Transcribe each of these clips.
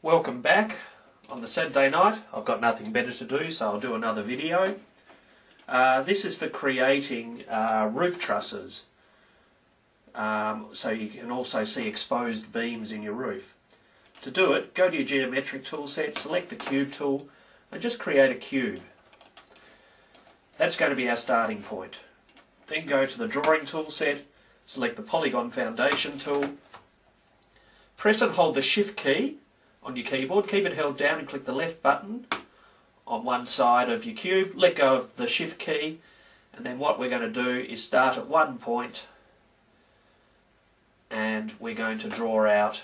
Welcome back on the Saturday night. I've got nothing better to do, so I'll do another video. Uh, this is for creating uh, roof trusses, um, so you can also see exposed beams in your roof. To do it, go to your geometric tool set, select the cube tool, and just create a cube. That's going to be our starting point. Then go to the drawing tool set, select the polygon foundation tool, press and hold the shift key on your keyboard, keep it held down and click the left button on one side of your cube, let go of the shift key. And then what we're going to do is start at one point and we're going to draw out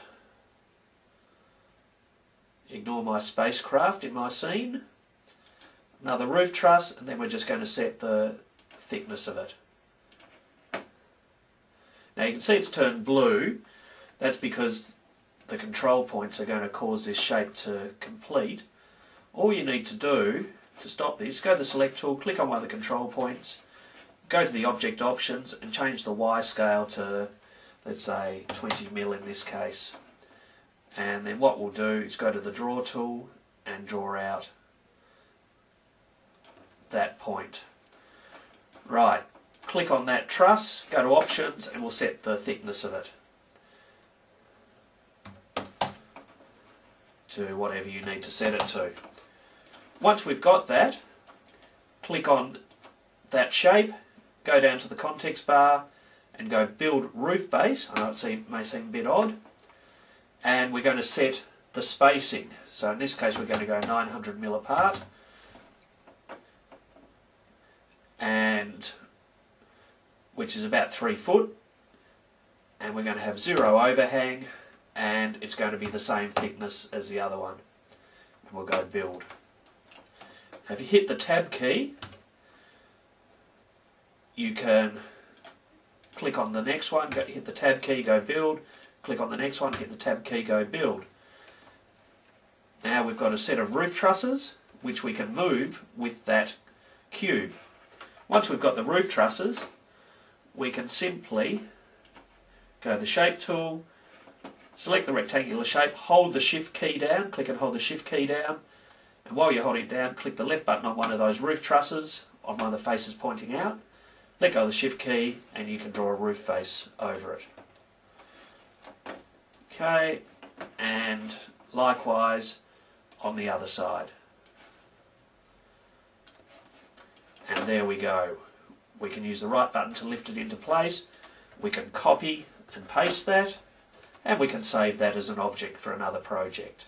ignore my spacecraft in my scene. Another roof truss and then we're just going to set the thickness of it. Now you can see it's turned blue. That's because the control points are going to cause this shape to complete all you need to do to stop this, go to the select tool, click on one of the control points, go to the object options and change the Y scale to let's say 20 mil in this case. And then what we'll do is go to the draw tool and draw out that point. Right, click on that truss, go to options and we'll set the thickness of it. To whatever you need to set it to. Once we've got that, click on that shape, go down to the context bar and go build roof base. I know it may seem a bit odd. And we're going to set the spacing. So in this case we're going to go 900 mil apart. And which is about three foot. And we're going to have zero overhang and it's going to be the same thickness as the other one. And we'll go build. If you hit the tab key, you can click on the next one, go, hit the tab key, go build, click on the next one, hit the tab key, go build. Now we've got a set of roof trusses which we can move with that cube. Once we've got the roof trusses, we can simply go the shape tool, select the rectangular shape, hold the shift key down, click and hold the shift key down, and while you're holding it down, click the left button on one of those roof trusses, on one of the faces pointing out. Let go of the shift key and you can draw a roof face over it. Okay, and likewise on the other side. And there we go. We can use the right button to lift it into place. We can copy and paste that and we can save that as an object for another project.